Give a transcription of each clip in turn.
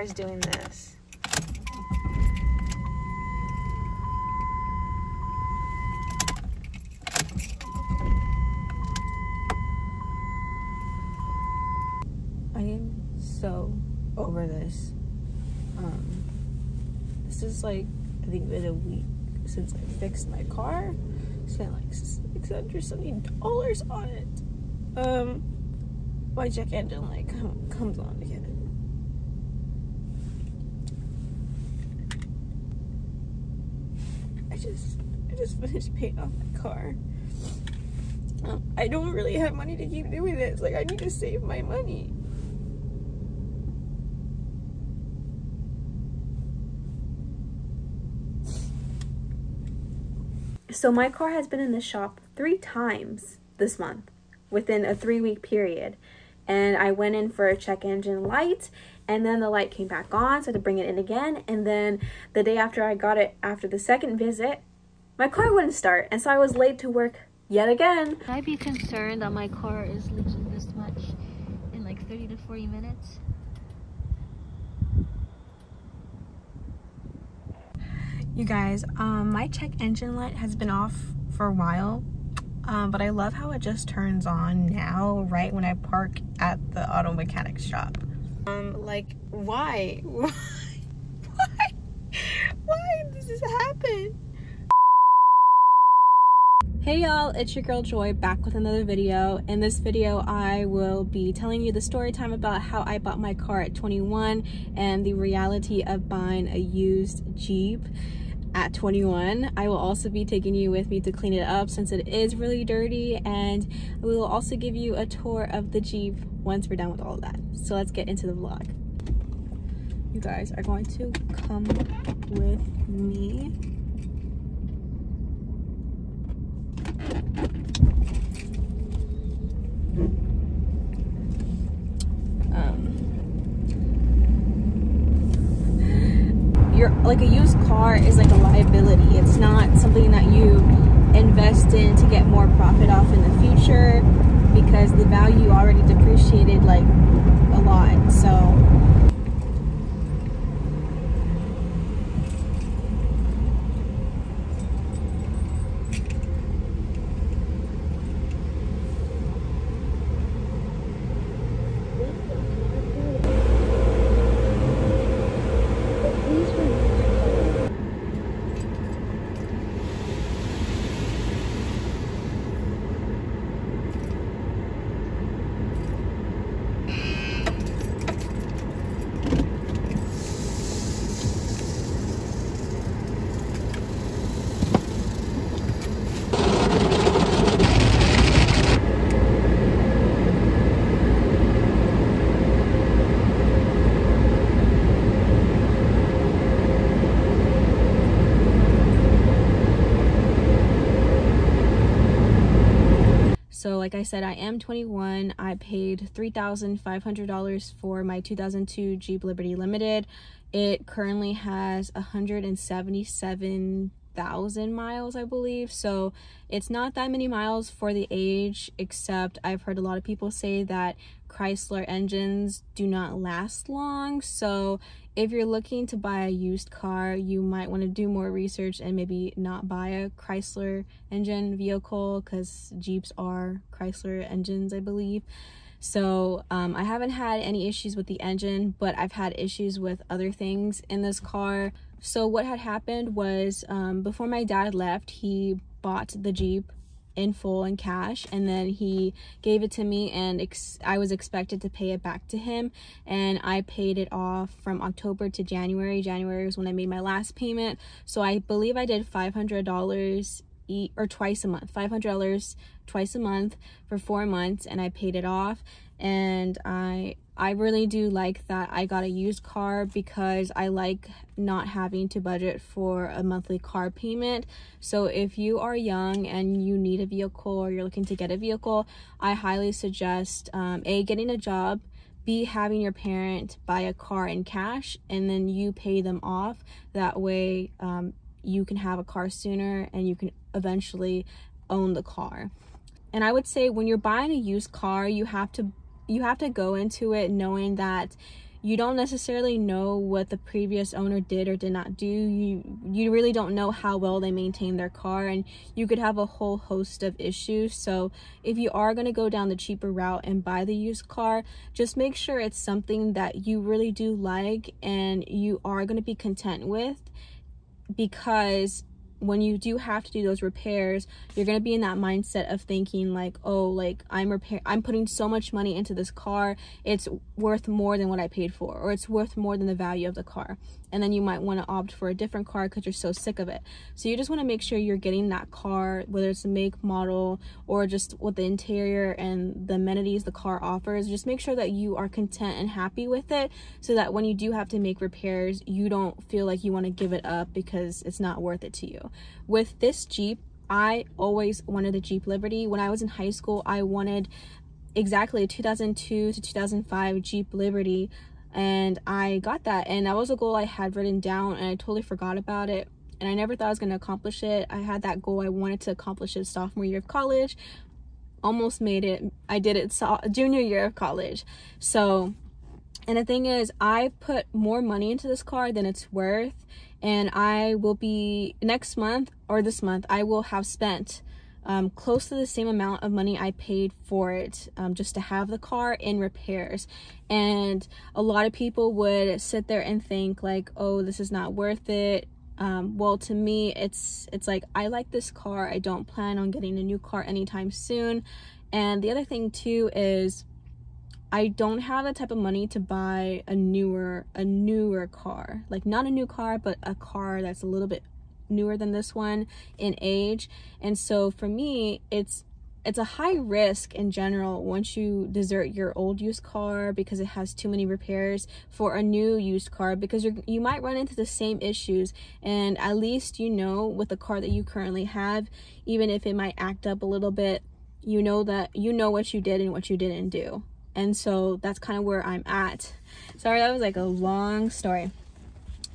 is doing this. I am so over this. Um, this is like, I think been a week since I fixed my car. Spent like $670 on it. Um, my check engine light come, comes on again. I just, I just finished paying off my car. Um, I don't really have money to keep doing this. Like, I need to save my money. So my car has been in the shop three times this month within a three week period. And I went in for a check engine light and then the light came back on. So I had to bring it in again. And then the day after I got it after the second visit, my car wouldn't start. And so I was late to work yet again. Can I be concerned that my car is leaking this much in like 30 to 40 minutes? You guys, um, my check engine light has been off for a while, um, but I love how it just turns on now, right when I park at the auto mechanic shop. Um, like, why? Why? Why? Why does this happen? Hey y'all, it's your girl Joy back with another video. In this video, I will be telling you the story time about how I bought my car at 21 and the reality of buying a used Jeep at 21. I will also be taking you with me to clean it up since it is really dirty and we will also give you a tour of the Jeep once we're done with all of that. So let's get into the vlog. You guys are going to come with me. you're like a used car is like a liability. It's not something that you invest in to get more profit off in the future because the value already depreciated like a lot. So So like I said, I am 21. I paid $3,500 for my 2002 Jeep Liberty Limited. It currently has 177,000 miles, I believe. So it's not that many miles for the age, except I've heard a lot of people say that Chrysler engines do not last long. So if you're looking to buy a used car, you might want to do more research and maybe not buy a Chrysler engine vehicle because Jeeps are Chrysler engines, I believe. So um, I haven't had any issues with the engine, but I've had issues with other things in this car. So what had happened was um, before my dad left, he bought the Jeep in full in cash and then he gave it to me and I was expected to pay it back to him and I paid it off from October to January. January was when I made my last payment. So I believe I did $500 eat or twice a month $500 twice a month for four months and I paid it off and I I really do like that I got a used car because I like not having to budget for a monthly car payment. So if you are young and you need a vehicle or you're looking to get a vehicle, I highly suggest um, A, getting a job, B, having your parent buy a car in cash and then you pay them off. That way um, you can have a car sooner and you can eventually own the car. And I would say when you're buying a used car, you have to you have to go into it knowing that you don't necessarily know what the previous owner did or did not do. You you really don't know how well they maintain their car and you could have a whole host of issues. So if you are going to go down the cheaper route and buy the used car just make sure it's something that you really do like and you are going to be content with because when you do have to do those repairs you're going to be in that mindset of thinking like oh like i'm repair i'm putting so much money into this car it's worth more than what i paid for or it's worth more than the value of the car. And then you might want to opt for a different car because you're so sick of it. So you just want to make sure you're getting that car whether it's a make model or just what the interior and the amenities the car offers. Just make sure that you are content and happy with it so that when you do have to make repairs you don't feel like you want to give it up because it's not worth it to you with this jeep i always wanted a jeep liberty when i was in high school i wanted exactly 2002 to 2005 jeep liberty and I got that and that was a goal I had written down and I totally forgot about it and I never thought I was going to accomplish it. I had that goal I wanted to accomplish it sophomore year of college. Almost made it. I did it so junior year of college. So and the thing is I put more money into this car than it's worth and I will be next month or this month I will have spent um, close to the same amount of money I paid for it um, just to have the car in repairs. And a lot of people would sit there and think like, oh, this is not worth it. Um, well, to me, it's it's like I like this car. I don't plan on getting a new car anytime soon. And the other thing too is I don't have the type of money to buy a newer a newer car. Like not a new car, but a car that's a little bit newer than this one in age. And so for me it's it's a high risk in general once you desert your old used car because it has too many repairs for a new used car because you you might run into the same issues. And at least you know with the car that you currently have even if it might act up a little bit you know that you know what you did and what you didn't do and so that's kind of where I'm at. Sorry that was like a long story.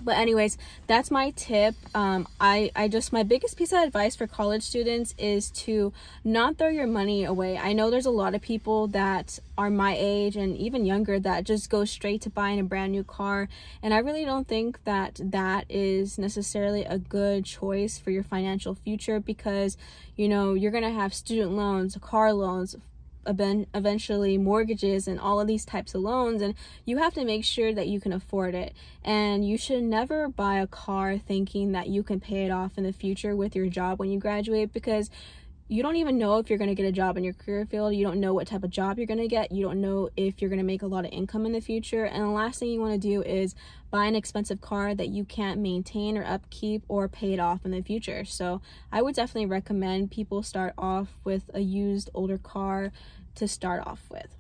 But anyways that's my tip. Um, I, I just my biggest piece of advice for college students is to not throw your money away. I know there's a lot of people that are my age and even younger that just go straight to buying a brand new car. And i really don't think that that is necessarily a good choice for your financial future because you know you're gonna have student loans car loans eventually mortgages and all of these types of loans and you have to make sure that you can afford it. And you should never buy a car thinking that you can pay it off in the future with your job when you graduate because you don't even know if you're going to get a job in your career field. You don't know what type of job you're going to get. You don't know if you're going to make a lot of income in the future. And the last thing you want to do is buy an expensive car that you can't maintain or upkeep or pay it off in the future. So I would definitely recommend people start off with a used older car to start off with.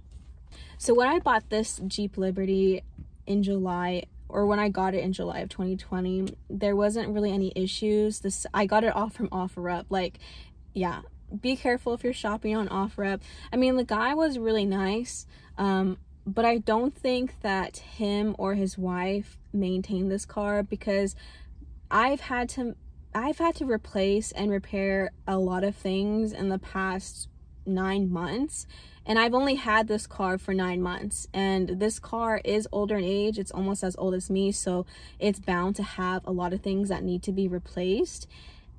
So when I bought this Jeep Liberty in July, or when I got it in July of 2020, there wasn't really any issues. This I got it off from OfferUp. Like, yeah, be careful if you're shopping on OfferUp. I mean, the guy was really nice, um, but I don't think that him or his wife maintained this car because I've had to I've had to replace and repair a lot of things in the past nine months and I've only had this car for nine months and this car is older in age it's almost as old as me so it's bound to have a lot of things that need to be replaced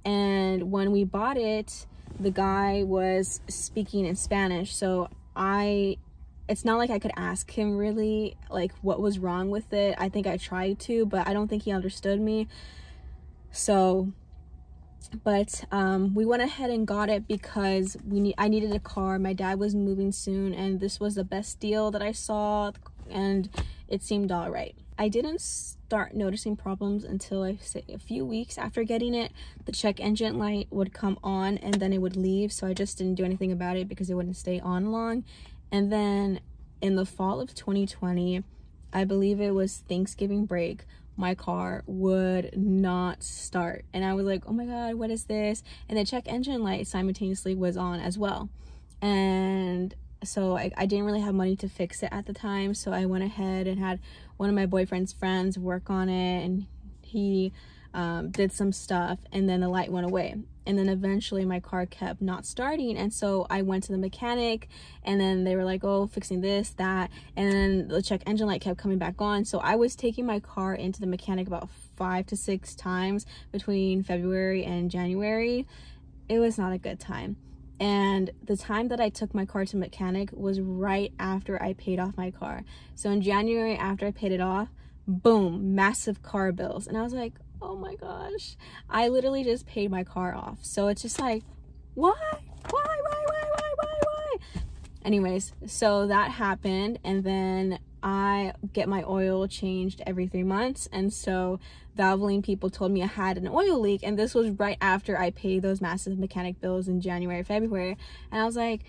and when we bought it the guy was speaking in Spanish. So I, it's not like I could ask him really like what was wrong with it. I think I tried to, but I don't think he understood me. So, but um, we went ahead and got it because we need, I needed a car. My dad was moving soon and this was the best deal that I saw and it seemed all right. I didn't start noticing problems until I say a few weeks after getting it. The check engine light would come on and then it would leave. So I just didn't do anything about it because it wouldn't stay on long. And then in the fall of 2020, I believe it was Thanksgiving break, my car would not start. And I was like, oh my God, what is this? And the check engine light simultaneously was on as well. And so I, I didn't really have money to fix it at the time so i went ahead and had one of my boyfriend's friends work on it and he um, did some stuff, and then the light went away. And then eventually my car kept not starting. And so I went to the mechanic, and then they were like, oh, fixing this, that. And then the check engine light kept coming back on. So I was taking my car into the mechanic about five to six times between February and January. It was not a good time. And the time that I took my car to mechanic was right after I paid off my car. So in January, after I paid it off, boom, massive car bills. And I was like, oh my gosh, I literally just paid my car off. So it's just like, why? Why, why, why, why, why, why? Anyways, so that happened. And then I get my oil changed every three months. And so Valvoline people told me I had an oil leak. And this was right after I paid those massive mechanic bills in January, February. And I was like,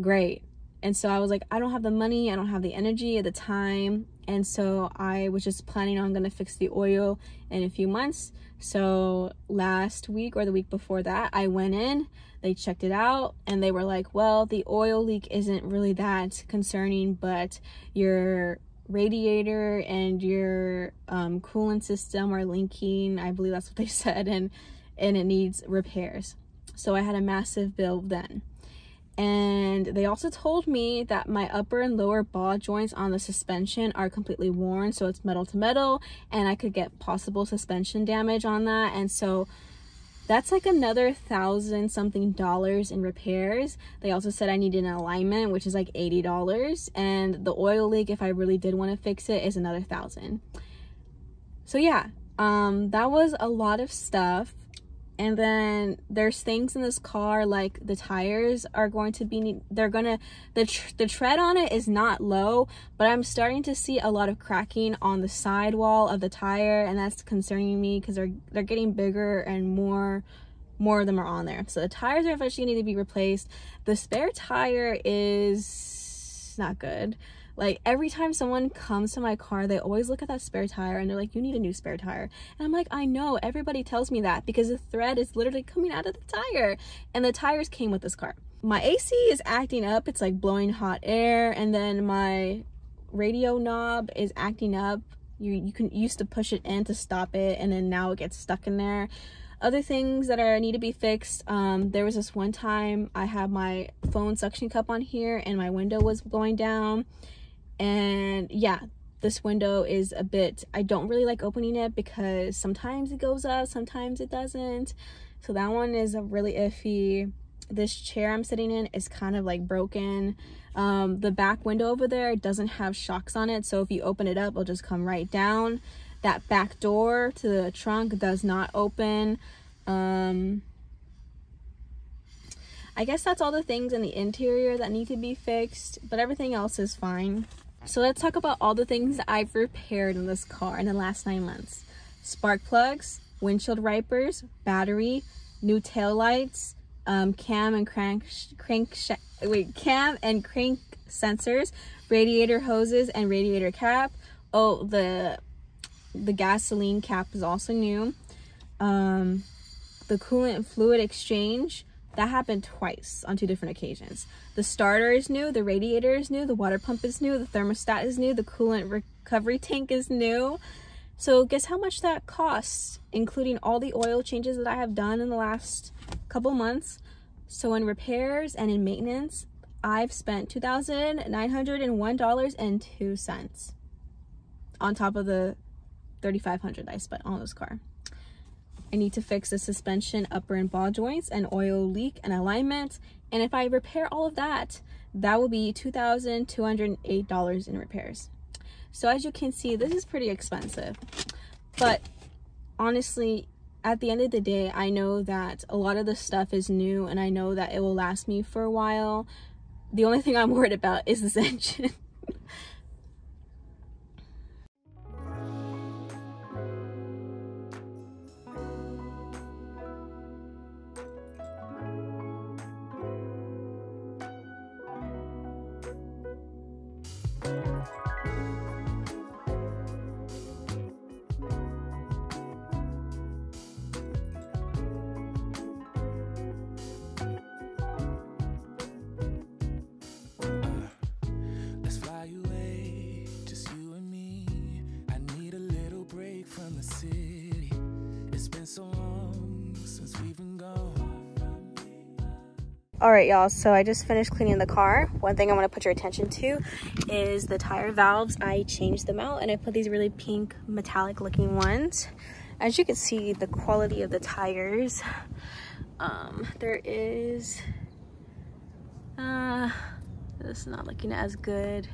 great. And so I was like, I don't have the money, I don't have the energy at the time. And so I was just planning on gonna fix the oil in a few months. So last week or the week before that, I went in, they checked it out, and they were like, well, the oil leak isn't really that concerning, but your radiator and your um, coolant system are linking. I believe that's what they said, and and it needs repairs. So I had a massive bill then and they also told me that my upper and lower ball joints on the suspension are completely worn so it's metal to metal and i could get possible suspension damage on that and so that's like another thousand something dollars in repairs. They also said i needed an alignment which is like $80 and the oil leak if i really did want to fix it is another thousand. So yeah um that was a lot of stuff and then there's things in this car like the tires are going to be they're gonna the tr the tread on it is not low but i'm starting to see a lot of cracking on the sidewall of the tire and that's concerning me because they're they're getting bigger and more more of them are on there. So the tires are eventually need to be replaced. The spare tire is not good like every time someone comes to my car, they always look at that spare tire and they're like, you need a new spare tire. And I'm like, I know, everybody tells me that because the thread is literally coming out of the tire and the tires came with this car. My AC is acting up. It's like blowing hot air and then my radio knob is acting up. You, you can used to push it in to stop it and then now it gets stuck in there other things that are need to be fixed um, there was this one time i had my phone suction cup on here and my window was blowing down and yeah this window is a bit i don't really like opening it because sometimes it goes up sometimes it doesn't. So that one is a really iffy. This chair i'm sitting in is kind of like broken. Um, the back window over there doesn't have shocks on it so if you open it up it'll just come right down. That back door to the trunk does not open. Um, I guess that's all the things in the interior that need to be fixed, but everything else is fine. So let's talk about all the things I've repaired in this car in the last nine months. Spark plugs, windshield wipers, battery, new tail lights, um, cam and crank, crank, wait, cam and crank sensors, radiator hoses and radiator cap. Oh, the, the gasoline cap is also new. Um, the coolant fluid exchange, that happened twice on two different occasions. The starter is new, the radiator is new, the water pump is new, the thermostat is new, the coolant recovery tank is new. So guess how much that costs, including all the oil changes that I have done in the last couple months. So in repairs and in maintenance, I've spent $2,901.02 on top of the 3,500 I spent on this car. I need to fix the suspension upper and ball joints and oil leak and alignment. And if I repair all of that, that will be $2,208 in repairs. So as you can see, this is pretty expensive. But honestly, at the end of the day, I know that a lot of the stuff is new and I know that it will last me for a while. The only thing I'm worried about is this engine. Right, y'all, so I just finished cleaning the car. One thing I wanna put your attention to is the tire valves. I changed them out and I put these really pink metallic looking ones. As you can see, the quality of the tires, um, there is, uh, this is not looking as good,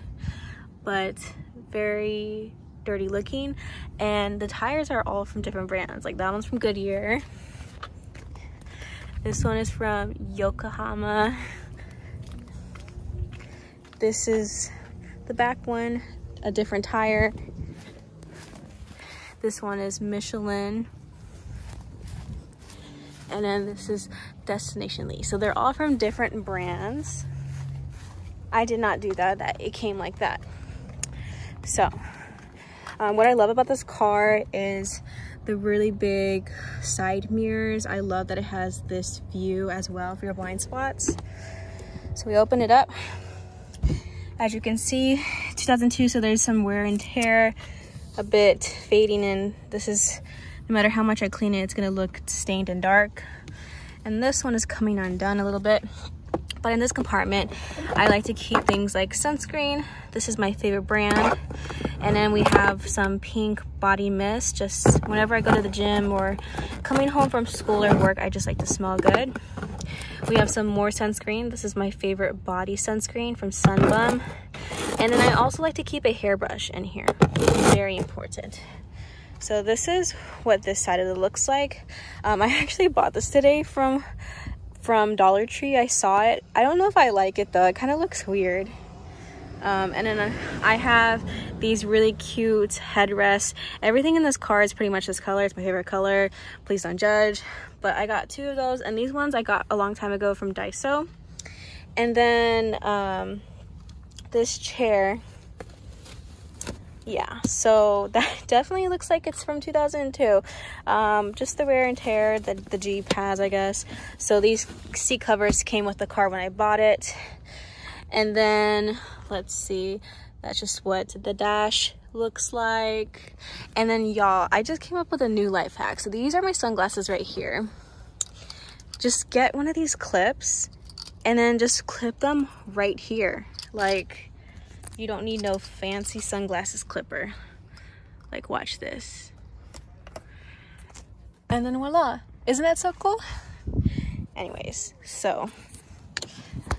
but very dirty looking. And the tires are all from different brands. Like that one's from Goodyear. This one is from Yokohama. This is the back one, a different tire. This one is Michelin. And then this is Destination Lee. So they're all from different brands. I did not do that, that it came like that. So um, what I love about this car is the really big side mirrors. I love that it has this view as well for your blind spots. So we open it up. As you can see, 2002, so there's some wear and tear, a bit fading and this is, no matter how much I clean it, it's gonna look stained and dark. And this one is coming undone a little bit. But in this compartment, I like to keep things like sunscreen. This is my favorite brand. And then we have some pink body mist. Just whenever I go to the gym or coming home from school or work, I just like to smell good. We have some more sunscreen. This is my favorite body sunscreen from Sun Bum. And then I also like to keep a hairbrush in here. Very important. So this is what this side of it looks like. Um, I actually bought this today from from Dollar Tree. I saw it. I don't know if I like it though. It kind of looks weird. Um, and then I have these really cute headrests. Everything in this car is pretty much this color. It's my favorite color. Please don't judge. But I got two of those. And these ones I got a long time ago from Daiso. And then um, this chair yeah so that definitely looks like it's from 2002 um, just the wear and tear that the jeep has i guess so these seat covers came with the car when i bought it and then let's see that's just what the dash looks like and then y'all i just came up with a new life hack so these are my sunglasses right here just get one of these clips and then just clip them right here like you don't need no fancy sunglasses clipper. Like watch this. And then voila. Isn't that so cool? Anyways, so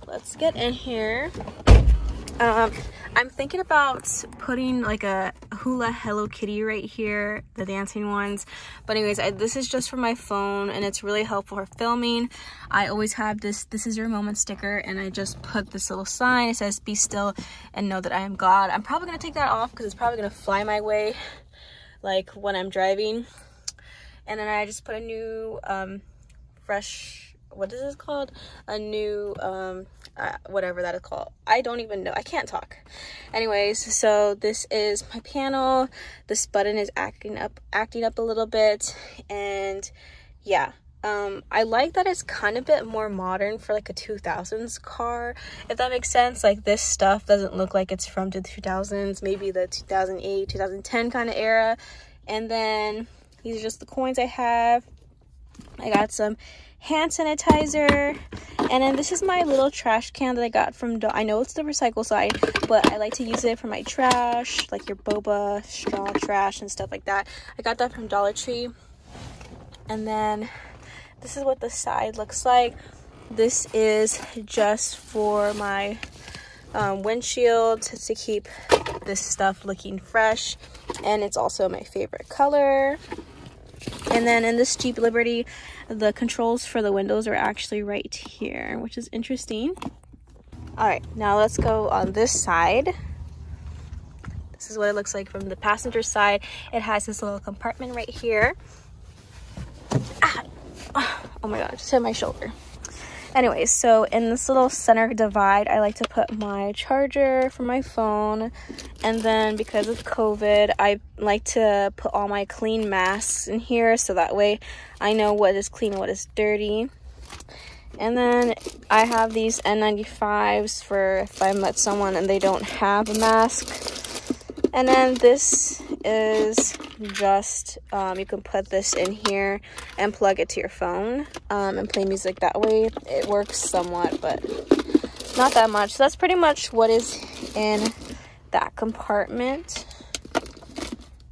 let's get in here. Um, I'm thinking about putting like a hula Hello Kitty right here, the dancing ones. But anyways, I, this is just for my phone and it's really helpful for filming. I always have this, this is your moment sticker and I just put this little sign. It says, be still and know that I am God. I'm probably gonna take that off because it's probably gonna fly my way like when I'm driving. And then I just put a new um, fresh what is this called a new um uh, whatever that is called. I don't even know. I can't talk. Anyways so this is my panel. This button is acting up acting up a little bit. And yeah. Um i like that it's kind of a bit more modern for like a 2000s car if that makes sense. Like this stuff doesn't look like it's from the 2000s maybe the 2008 2010 kind of era. And then these are just the coins i have. I got some hand sanitizer. And then this is my little trash can that I got from, Do I know it's the recycle side, but I like to use it for my trash, like your boba, straw trash and stuff like that. I got that from Dollar Tree. And then this is what the side looks like. This is just for my um, windshield to keep this stuff looking fresh. And it's also my favorite color. And then in this Jeep Liberty, the controls for the windows are actually right here, which is interesting. All right, now let's go on this side. This is what it looks like from the passenger side. It has this little compartment right here. Ah, oh my God, just hit my shoulder. Anyways, so in this little center divide, I like to put my charger for my phone. And then because of COVID, I like to put all my clean masks in here so that way I know what is clean and what is dirty. And then I have these N95s for if I'm with someone and they don't have a mask. And then this is just um, you can put this in here and plug it to your phone um, and play music that way. It works somewhat but not that much. So that's pretty much what is in that compartment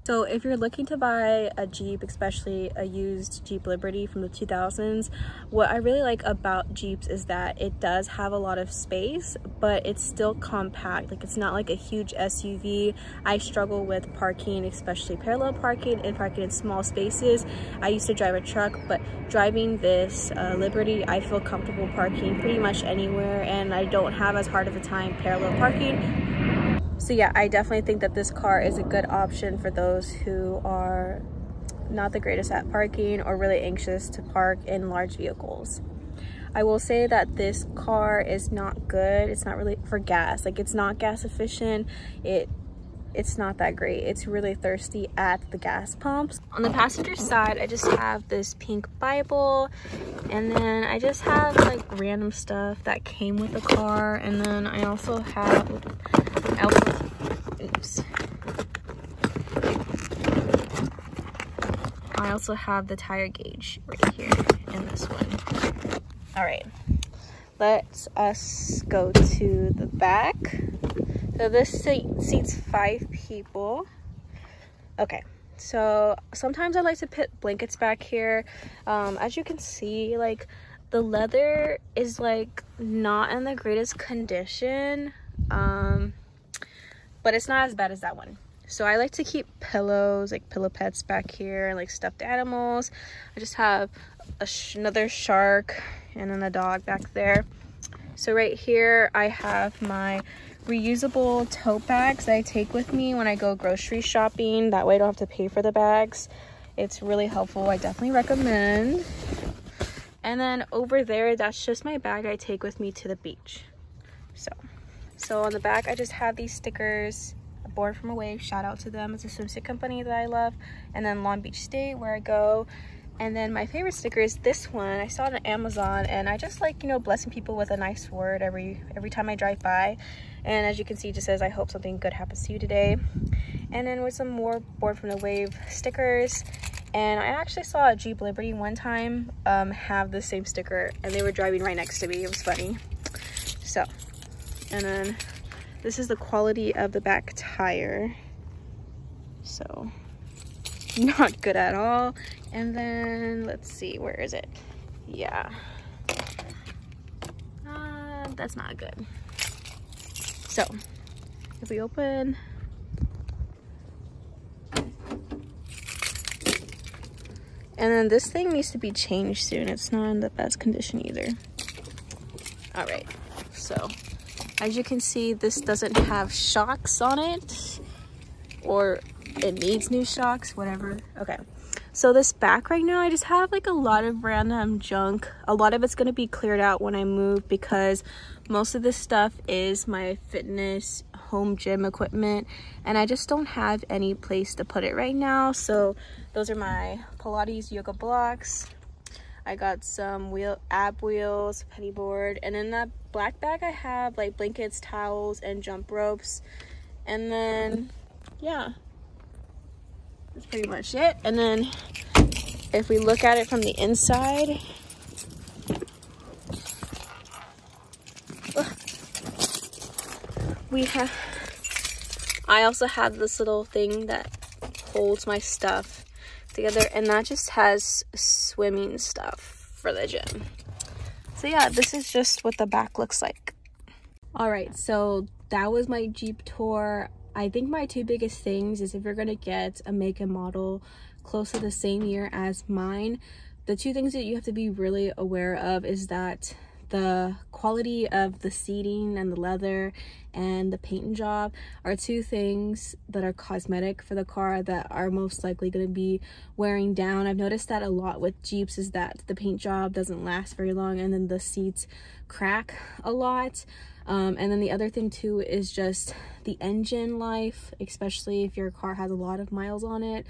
so if you're looking to buy a Jeep, especially a used Jeep Liberty from the 2000s, what I really like about Jeeps is that it does have a lot of space, but it's still compact. Like it's not like a huge SUV. I struggle with parking, especially parallel parking and parking in small spaces. I used to drive a truck, but driving this uh, Liberty, I feel comfortable parking pretty much anywhere and I don't have as hard of a time parallel parking so yeah i definitely think that this car is a good option for those who are not the greatest at parking or really anxious to park in large vehicles. I will say that this car is not good. It's not really for gas. Like it's not gas efficient. It it's not that great. It's really thirsty at the gas pumps. On the passenger side i just have this pink bible and then i just have like random stuff that came with the car and then i also have I also, oops. I also have the tire gauge right here in this one. All right, let's us go to the back. So this seat seats five people. Okay, so sometimes I like to put blankets back here. Um, as you can see, like the leather is like not in the greatest condition. Um, but it's not as bad as that one. So I like to keep pillows, like pillow pets back here, and like stuffed animals. I just have sh another shark and then a dog back there. So right here, I have my reusable tote bags that I take with me when I go grocery shopping. That way I don't have to pay for the bags. It's really helpful. I definitely recommend. And then over there, that's just my bag I take with me to the beach. So so on the back, I just have these stickers, Born from a Wave, shout out to them. It's a swimsuit company that I love. And then Long Beach State, where I go. And then my favorite sticker is this one. I saw it on Amazon and I just like, you know, blessing people with a nice word every every time I drive by. And as you can see, it just says, I hope something good happens to you today. And then with some more Born from the Wave stickers. And I actually saw a Jeep Liberty one time um, have the same sticker and they were driving right next to me. It was funny. So and then this is the quality of the back tire. So not good at all. And then let's see where is it? Yeah. Uh, that's not good. So if we open. And then this thing needs to be changed soon. It's not in the best condition either. All right so as you can see, this doesn't have shocks on it or it needs new shocks, whatever. Okay. So this back right now, I just have like a lot of random junk. A lot of it's going to be cleared out when I move because most of this stuff is my fitness home gym equipment and I just don't have any place to put it right now. So those are my Pilates yoga blocks, I got some wheel ab wheels, penny board, and in that black bag I have like blankets, towels, and jump ropes. And then, yeah, that's pretty much it. And then if we look at it from the inside, we have, I also have this little thing that holds my stuff together and that just has swimming stuff for the gym. So yeah this is just what the back looks like. All right so that was my jeep tour. I think my two biggest things is if you're gonna get a make and model close to the same year as mine the two things that you have to be really aware of is that the quality of the seating and the leather and the paint job are two things that are cosmetic for the car that are most likely going to be wearing down. I've noticed that a lot with Jeeps is that the paint job doesn't last very long and then the seats crack a lot. Um, and then the other thing too is just the engine life, especially if your car has a lot of miles on it.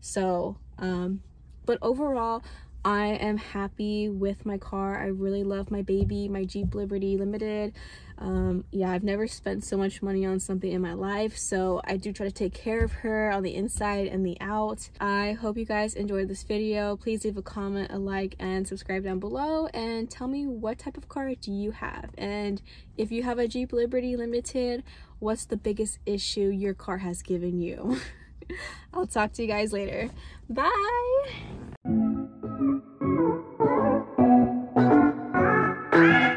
So, um, but overall, I am happy with my car. I really love my baby, my Jeep Liberty Limited. Um, yeah, I've never spent so much money on something in my life, so I do try to take care of her on the inside and the out. I hope you guys enjoyed this video. Please leave a comment, a like, and subscribe down below, and tell me what type of car do you have, and if you have a Jeep Liberty Limited, what's the biggest issue your car has given you? I'll talk to you guys later. Bye! Thank you.